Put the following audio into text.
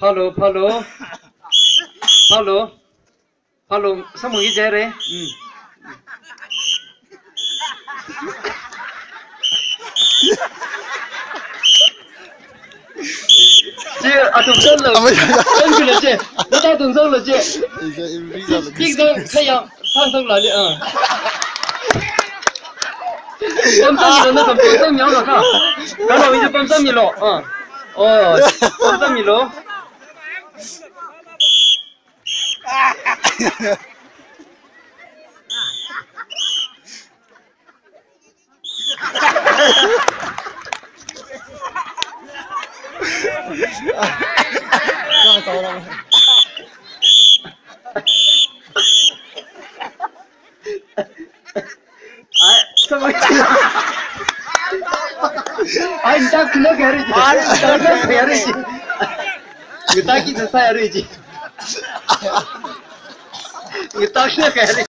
Hello, hello. Hello. Hello, sao mừng cái chế đấy? Ừ. chị à thùng sơn là chân cứ là chị? Nó ta thùng sơn là chị. Kinh sơn khai yang sang sơn là chị? Ờ. Bấm sơn mi nó thầm bấm sơn mi nó cả cái nào bây giờ bấm sơn mi lo ờ 어, 쏘다 밀어. 아, 잠깐만. आई डक लुक हरि जी